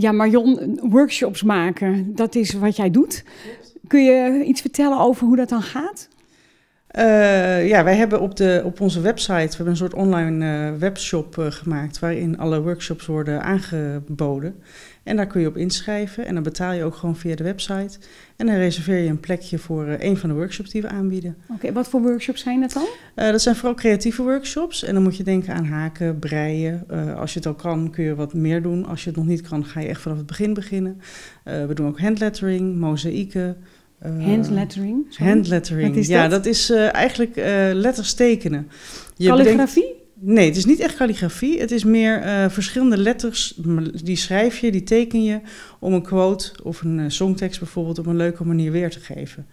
Ja, Marion, workshops maken, dat is wat jij doet. Kun je iets vertellen over hoe dat dan gaat? Uh, ja, wij hebben op, de, op onze website we hebben een soort online uh, webshop uh, gemaakt waarin alle workshops worden aangeboden. En daar kun je op inschrijven en dan betaal je ook gewoon via de website. En dan reserveer je een plekje voor een van de workshops die we aanbieden. Oké, wat voor workshops zijn dat dan? dat zijn vooral creatieve workshops. En dan moet je denken aan haken, breien. als je het al kan, kun je wat meer doen. Als je het nog niet kan, ga je echt vanaf het begin beginnen. we doen ook handlettering, mozaïeken. Uh, handlettering? Handlettering, ja, dat is uh, eigenlijk uh, letters tekenen. Calligrafie? Bedenkt, nee, het is niet echt calligrafie. Het is meer verschillende letters, die schrijf je, die teken je... om een quote of een songtekst bijvoorbeeld op een leuke manier weer te geven.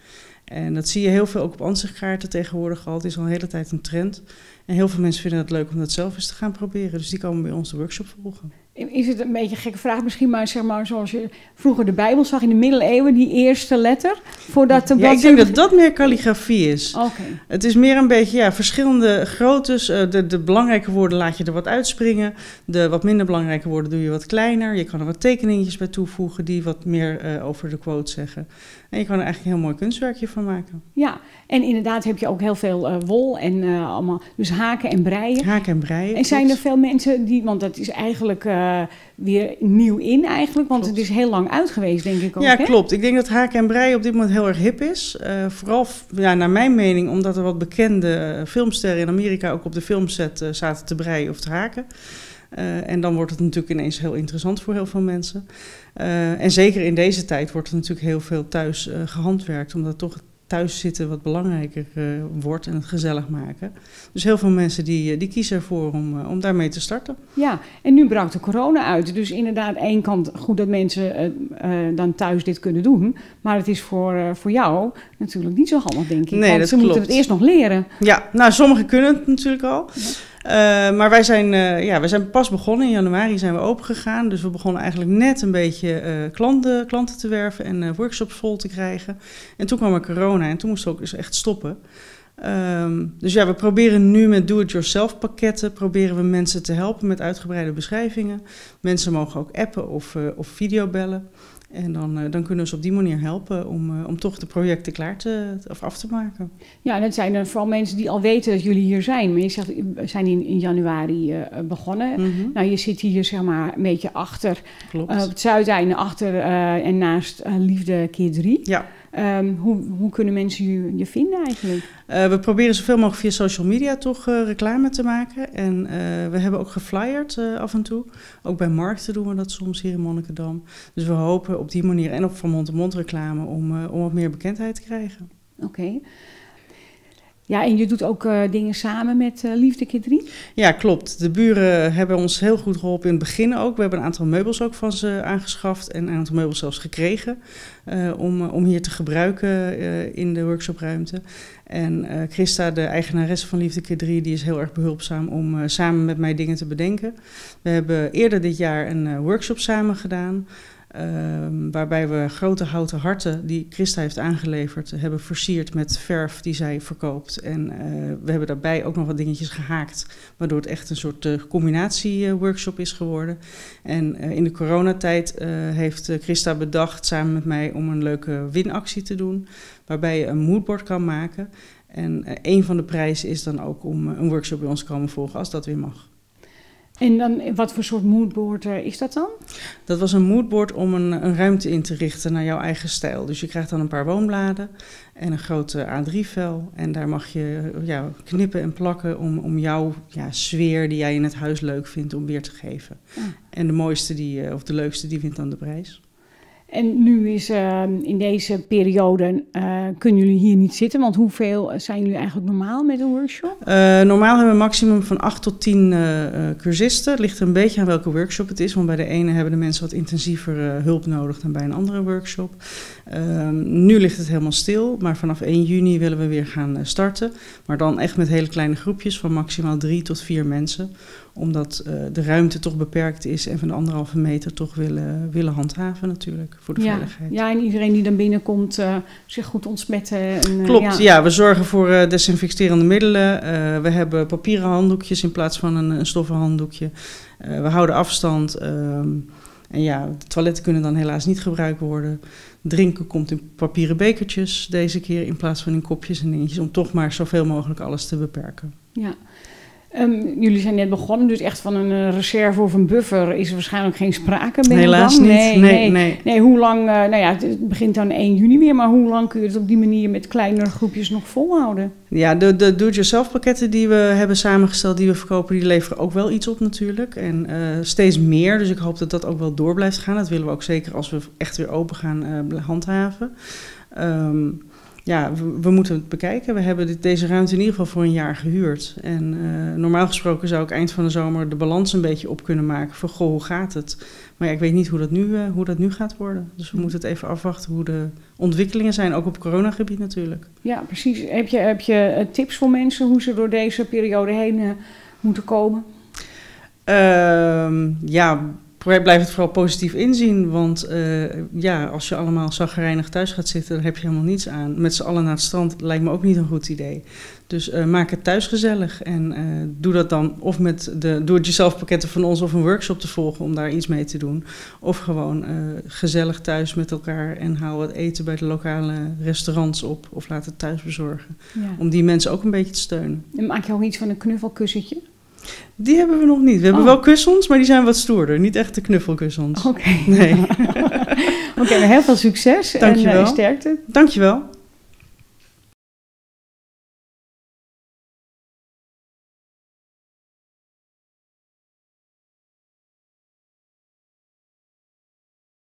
En dat zie je heel veel ook op ansichtkaarten tegenwoordig al. Het is al een hele tijd een trend. En heel veel mensen vinden het leuk om dat zelf eens te gaan proberen. Dus die komen bij ons de workshop volgen. Is het een beetje een gekke vraag misschien, maar zeg maar zoals je vroeger de Bijbel zag in de middeleeuwen, die eerste letter, voordat de Ja, ik denk dat dat meer calligrafie is. Oké. Het is meer een beetje, ja, verschillende groottes. Uh, de, de belangrijke woorden laat je er wat uitspringen. De wat minder belangrijke woorden doe je wat kleiner. Je kan er wat tekeningetjes bij toevoegen die wat meer uh, over de quote zeggen. En je kan er eigenlijk een heel mooi kunstwerkje van maken. Ja, en inderdaad heb je ook heel veel uh, wol en allemaal, dus haken en breien. Haken en breien. En zijn er veel mensen die, want dat is eigenlijk uh, weer nieuw in eigenlijk, want klopt. het is heel lang uit geweest, denk ik ook. Ja, hè? klopt. Ik denk dat haken en breien op dit moment heel erg hip is. Uh, vooral, ja, naar mijn mening, omdat er wat bekende filmsterren in Amerika ook op de filmset uh, zaten te breien of te haken. Uh, en dan wordt het natuurlijk ineens heel interessant voor heel veel mensen. Uh, en zeker in deze tijd wordt er natuurlijk heel veel thuis uh, gehandwerkt, omdat toch thuis zitten wat belangrijker uh, wordt en het gezellig maken. Dus heel veel mensen die, die kiezen ervoor om, uh, om daarmee te starten. Ja, en nu brak de corona uit. Dus inderdaad, één kant goed dat mensen uh, dan thuis dit kunnen doen. Maar het is voor, voor jou natuurlijk niet zo handig, denk ik. Nee, want dat ze klopt. moeten het eerst nog leren. Ja, nou, sommigen kunnen het natuurlijk al. Ja. Uh, maar wij zijn, uh, ja, wij zijn pas begonnen. In januari zijn we open gegaan. Dus we begonnen eigenlijk net een beetje uh, klanten, klanten te werven en workshops vol te krijgen. En toen kwam er corona en toen moesten we ook dus echt stoppen. Um, dus ja, we proberen nu met do-it-yourself pakketten... proberen we mensen te helpen met uitgebreide beschrijvingen. Mensen mogen ook appen of, of videobellen. En dan, uh, dan kunnen ze op die manier helpen om, uh, om toch de projecten klaar te, of af te maken. Ja, en dat zijn er vooral mensen die al weten dat jullie hier zijn. Maar je zegt, we zijn in, in januari uh, begonnen. Mm -hmm. Nou, je zit hier zeg maar een beetje achter, op het zuideinde, achter en naast Liefde keer 3. Ja. Um, hoe, hoe kunnen mensen je, je vinden eigenlijk? Uh, we proberen zoveel mogelijk via social media toch uh, reclame te maken. En uh, we hebben ook geflyerd af en toe. Ook bij markten doen we dat soms hier in Monnikendam. Dus we hopen op die manier en op van mond-to-mond reclame om, om wat meer bekendheid te krijgen. Oké. Okay. Ja, en je doet ook uh, dingen samen met uh, Keer 3? Ja, klopt. De buren hebben ons heel goed geholpen in het begin ook. We hebben een aantal meubels ook van ze aangeschaft en een aantal meubels zelfs gekregen uh, om, om hier te gebruiken in de workshopruimte. En Christa, de eigenaresse van Liefde Keer 3, die is heel erg behulpzaam om samen met mij dingen te bedenken. We hebben eerder dit jaar een workshop samen gedaan. Um, waarbij we grote houten harten die Christa heeft aangeleverd hebben versierd met verf die zij verkoopt. En uh, we hebben daarbij ook nog wat dingetjes gehaakt, waardoor het echt een soort uh, combinatie-workshop is geworden. En uh, in de coronatijd heeft Christa bedacht samen met mij om een leuke winactie te doen, waarbij je een moodboard kan maken. En een van de prijzen is dan ook om een workshop bij ons te komen volgen, als dat weer mag. En dan, wat voor soort moodboard uh, is dat dan? Dat was een moodboard om een, een, ruimte in te richten naar jouw eigen stijl. Dus je krijgt dan een paar woonbladen en een grote A3-vel. En daar mag je ja, knippen en plakken om, om jouw ja, sfeer die jij in het huis leuk vindt om weer te geven. Ja. En de mooiste die, of de leukste die vindt dan de prijs. En nu is uh, in deze periode uh, kunnen jullie hier niet zitten, want hoeveel zijn jullie eigenlijk normaal met een workshop? Uh, normaal hebben we een maximum van 8 tot 10 cursisten. Het ligt er een beetje aan welke workshop het is, want bij de ene hebben de mensen wat intensiever hulp nodig dan bij een andere workshop. Ehm, nu ligt het helemaal stil, maar vanaf 1 juni willen we weer gaan starten. Maar dan echt met hele kleine groepjes van maximaal 3 tot 4 mensen omdat de ruimte toch beperkt is en van de anderhalve meter toch willen, willen handhaven natuurlijk voor de ja. veiligheid. Ja, en iedereen die dan binnenkomt uh, zich goed ontsmetten. En, uh, Klopt, ja. ja. we zorgen voor uh, desinfecterende middelen. we hebben papieren handdoekjes in plaats van een, een stoffen handdoekje. we houden afstand. En ja, de toiletten kunnen dan helaas niet gebruikt worden. Drinken komt in papieren bekertjes deze keer in plaats van in kopjes en dingetjes, om toch maar zoveel mogelijk alles te beperken. Ja, Um, jullie zijn net begonnen, dus echt van een uh, reserve of een buffer is er waarschijnlijk geen sprake. Ben Helaas niet. Nee, nee, nee, nee. hoe lang, uh, nou ja, het begint dan 1 juni weer, maar hoe lang kun je het op die manier met kleinere groepjes nog volhouden? Ja, de, de do-it-yourself pakketten die we hebben samengesteld, die we verkopen, die leveren ook wel iets op natuurlijk. En uh, steeds meer, dus ik hoop dat dat ook wel door blijft gaan. Dat willen we ook zeker als we echt weer open gaan handhaven. Um, ja, we, moeten het bekijken. We hebben dit, deze ruimte in ieder geval voor een jaar gehuurd. En uh, normaal gesproken zou ik eind van de zomer de balans een beetje op kunnen maken. Van goh, hoe gaat het? Maar ja, ik weet niet hoe dat, nu, uh, hoe dat nu gaat worden. Dus we moeten het even afwachten hoe de ontwikkelingen zijn. Ook op coronagebied natuurlijk. Ja, precies. Heb je, heb je eh, tips voor mensen hoe ze door deze periode heen moeten komen? Uh, ja, blijf het vooral positief inzien. Want uh, ja, als je allemaal zagrijnig thuis gaat zitten, dan heb je helemaal niets aan. Met z'n allen naar het strand lijkt me ook niet een goed idee. Dus uh, maak het thuis gezellig. En uh, doe dat dan of met de doe-het-jezelf pakketten van ons of een workshop te volgen om daar iets mee te doen. Of gewoon gezellig thuis met elkaar en haal het eten bij de lokale restaurants op. Of laat het thuis bezorgen. Ja. Om die mensen ook een beetje te steunen. En maak je ook iets van een knuffelkussentje? Die hebben we nog niet. We hebben oh. wel kussens, maar die zijn wat stoerder. Niet echt de knuffelkussens. Oké. Nee. Oké, okay, heel veel succes Dankjewel. en uh, sterkte. Dankjewel.